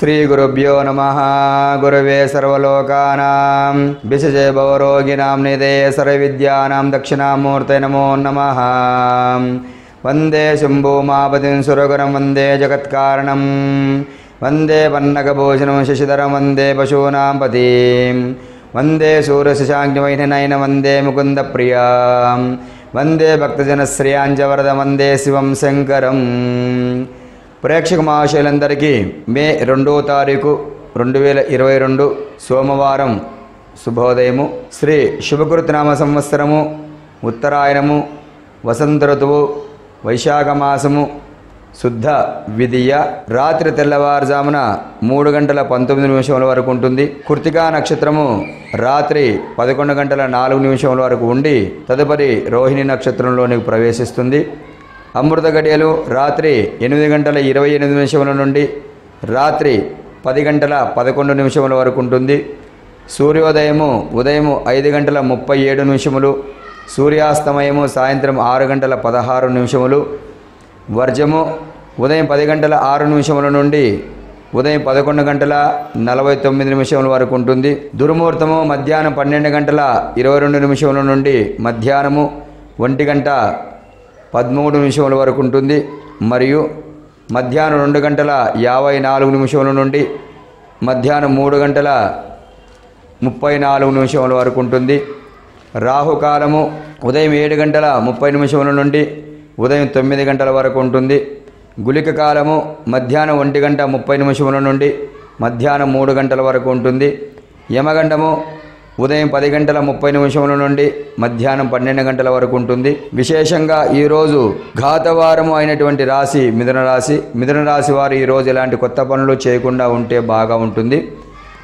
श्रीगुरुभ्यो नमः। गुरवे सर्वलोकानां विशजे भवरोगिणां निधेय सर्वविद्यानां दक्षिणामूर्ते नमो नमः। वन्दे शुम्भुमापतिं सुरगुरं वन्दे जगत्कारणं। वन्दे पन्नकभूषणं शशिधरं वन्दे पशूनां पतिं। वन्दे सूर्यशशाज्ञमैनयन वन्दे मुकुन्दप्रियां। वन्दे भक्तजनश्रियाञ्जवरद वन्दे शिवं शङ्करम्। ప్రేక్షక మహాశయులందరికీ మే రెండవ తారీఖు రెండు వేల ఇరవై రెండు సోమవారం శుభోదయము. శ్రీ శుభకృతనామ సంవత్సరము ఉత్తరాయణము వసంత ఋతువు వైశాఖ మాసము శుద్ధ విధియ. రాత్రి తెల్లవారుజామున మూడు గంటల పంతొమ్మిది నిమిషముల వరకు ఉంటుంది. కృతికా నక్షత్రము రాత్రి పదకొండు గంటల నాలుగు నిమిషముల వరకు ఉండి తదుపరి రోహిణి నక్షత్రంలోనికి ప్రవేశిస్తుంది. అమృత ఘడియలు రాత్రి ఎనిమిది గంటల ఇరవై ఎనిమిది నిమిషముల నుండి రాత్రి పది గంటల పదకొండు నిమిషముల వరకు ఉంటుంది. సూర్యోదయము ఉదయము ఐదు గంటల ముప్పై ఏడు నిమిషములు సూర్యాస్తమయము సాయంత్రం ఆరు గంటల పదహారు నిమిషములు వర్జము ఉదయం పది గంటల ఆరు నిమిషముల నుండి ఉదయం పదకొండు గంటల నలభై తొమ్మిది నిమిషముల వరకు ఉంటుంది. దుర్ముహూర్తము మధ్యాహ్నం పన్నెండు గంటల ఇరవై రెండు నిమిషముల నుండి మధ్యాహ్నము ఒంటి గంట పదమూడు నిమిషముల వరకు ఉంటుంది. మరియు మధ్యాహ్నం రెండు గంటల యాభై నాలుగు నిమిషముల నుండి మధ్యాహ్నం మూడు గంటల ముప్పై నాలుగు నిమిషముల వరకు ఉంటుంది. రాహుకాలము ఉదయం ఏడు గంటల ముప్పై నిమిషముల నుండి ఉదయం తొమ్మిది గంటల వరకు ఉంటుంది. గులిక కాలము మధ్యాహ్నం ఒంటి గంట ముప్పై నిమిషముల నుండి మధ్యాహ్నం మూడు గంటల వరకు ఉంటుంది. యమగండము ఉదయం పది గంటల ముప్పై నిమిషముల నుండి మధ్యాహ్నం పన్నెండు గంటల వరకు ఉంటుంది. విశేషంగా ఈరోజు ఘాతవారము అయినటువంటి రాశి మిథున రాశి. మిథున రాశి వారు ఈరోజు ఇలాంటి కొత్త పనులు చేయకుండా ఉంటే బాగా ఉంటుంది.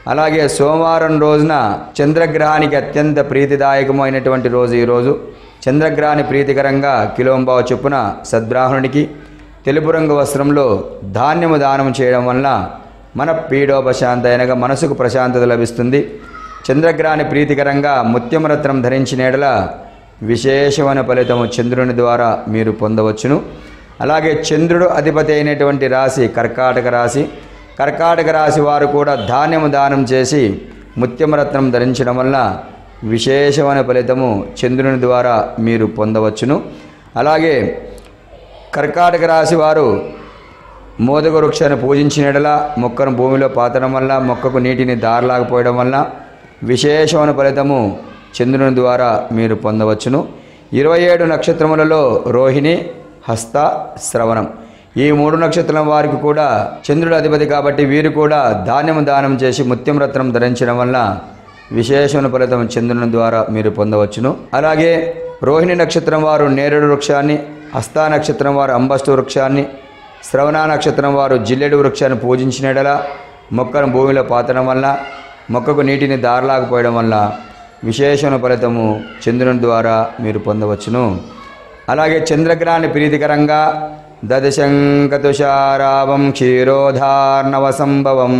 అలాగే సోమవారం రోజున చంద్రగ్రహానికి అత్యంత ప్రీతిదాయకమైనటువంటి రోజు ఈరోజు. చంద్రగ్రహాన్ని ప్రీతికరంగా కిలోంబావ చొప్పున సద్బ్రాహ్మణునికి తెలుపు రంగు వస్త్రంలో ధాన్యము దానం చేయడం వలన మన పీడోపశాంత అయినగా మనసుకు ప్రశాంతత లభిస్తుంది. చంద్రగ్రహాన్ని ప్రీతికరంగా ముత్యమరత్నం ధరించిన ఎడల విశేషమైన ఫలితము చంద్రుని ద్వారా మీరు పొందవచ్చును. అలాగే చంద్రుడు అధిపతి అయినటువంటి రాశి కర్కాటక రాశి. కర్కాటక రాశి వారు కూడా ధాన్యము దానం చేసి ముత్యమరత్నం ధరించడం వల్ల విశేషమైన ఫలితము చంద్రుని ద్వారా మీరు పొందవచ్చును. అలాగే కర్కాటక రాశి వారు మోదక వృక్షాన్ని పూజించినడల మొక్కను భూమిలో పాతడం వల్ల మొక్కకు నీటిని దారలాగపోయడం వల్ల విశేషమైన ఫలితము చంద్రుని ద్వారా మీరు పొందవచ్చును. ఇరవై ఏడు నక్షత్రములలో రోహిణి హస్త శ్రవణం. ఈ మూడు నక్షత్రం వారికి కూడా చంద్రుడు అధిపతి కాబట్టి వీరు కూడా ధాన్యము దానం చేసి ముత్యం రత్నం ధరించడం వల్ల విశేషమైన ఫలితం చంద్రుని ద్వారా మీరు పొందవచ్చును. అలాగే రోహిణి నక్షత్రం వారు నేరేడు వృక్షాన్ని హస్తా నక్షత్రం వారు అంబస్తు వృక్షాన్ని శ్రవణ నక్షత్రం వారు జిల్లెడు వృక్షాన్ని పూజించినడలా మొక్కను భూమిలో పాతడం వల్ల మొక్కకు నీటిని దారలాగపోయడం వల్ల విశేషణ ఫలితము చంద్రుని ద్వారా మీరు పొందవచ్చును. అలాగే చంద్రగ్రహాన్ని ప్రీతికరంగా దదశంకతుషారావం క్షీరోధార్ణవ సంభవం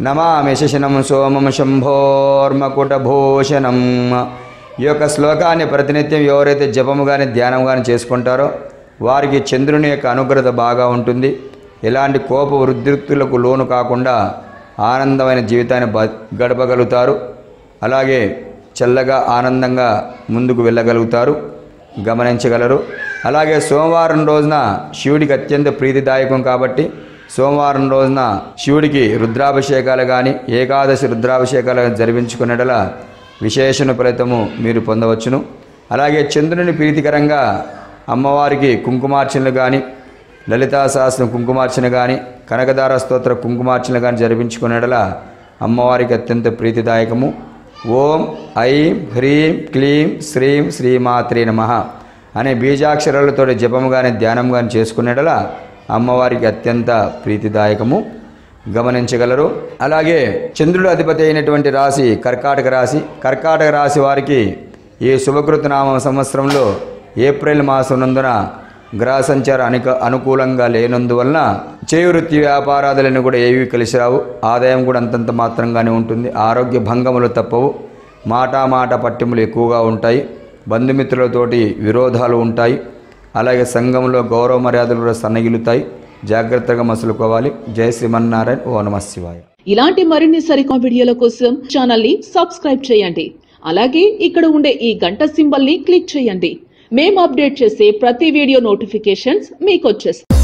నమామి శశనం సోమం శంభోర్మకుటభూషణం. ఈ యొక్క శ్లోకాన్ని ప్రతినిత్యం ఎవరైతే జపము కానీ ధ్యానం కానీ చేసుకుంటారో వారికి చంద్రుని యొక్క అనుగ్రత బాగా ఉంటుంది. ఎలాంటి కోప వృద్ధిక్తులకు లోను కాకుండా ఆనందమైన జీవితాన్ని బ గడపగలుగుతారు. అలాగే చల్లగా ఆనందంగా ముందుకు వెళ్ళగలుగుతారు. గమనించగలరు. అలాగే సోమవారం రోజున శివుడికి అత్యంత ప్రీతిదాయకం కాబట్టి సోమవారం రోజున శివుడికి రుద్రాభిషేకాలు కానీ ఏకాదశి రుద్రాభిషేకాలు జరిపించుకునేటల విశేషణ ఫలితము మీరు పొందవచ్చును. అలాగే చంద్రుని ప్రీతికరంగా అమ్మవారికి కుంకుమార్చనలు కానీ లలితా సహస్రం కుంకుమార్చన కానీ కనకదార స్తోత్ర కుంకుమార్చన కానీ జరిపించుకునేటలా అమ్మవారికి అత్యంత ప్రీతిదాయకము. ఓం ఐం హ్రీం క్లీం శ్రీం శ్రీమాత్రి నమ అనే బీజాక్షరాలతో జపము కానీ ధ్యానం కానీ చేసుకునేటలా అమ్మవారికి అత్యంత ప్రీతిదాయకము. గమనించగలరు. అలాగే చంద్రుడు అధిపతి అయినటువంటి రాశి కర్కాటక రాశి. కర్కాటక రాశి వారికి ఈ శుభకృతనామ సంవత్సరంలో ఏప్రిల్ మాసం నందున గ్రహ సంచారం అనుక అనుకూలంగా లేనందువలన చేయువృత్తి వ్యాపారాదులను కూడా ఏవి కలిసి రావు ఆదాయం కూడా అంతంత మాత్రంగానే ఉంటుంది. ఆరోగ్య భంగములు తప్పవు. మాటా మాట పట్టింపులు ఎక్కువగా ఉంటాయి. బంధుమిత్రులతోటి విరోధాలు ఉంటాయి. అలాగే సంఘంలో గౌరవ మర్యాదలు కూడా సన్నగిలుతాయి. జాగ్రత్తగా మసులుకోవాలి. జయ శ్రీమన్నారాయణ. ఓ నమ శివాయ. ఇలాంటి మరిన్ని సరికొత్త వీడియోల కోసం ఛానల్ని సబ్స్క్రైబ్ చేయండి. అలాగే ఇక్కడ ఉండే ఈ గంట సింబల్ని క్లిక్ చేయండి. మేము అప్డేట్ చేసే ప్రతి వీడియో నోటిఫికేషన్స్ మీకు వచ్చేస్తాయి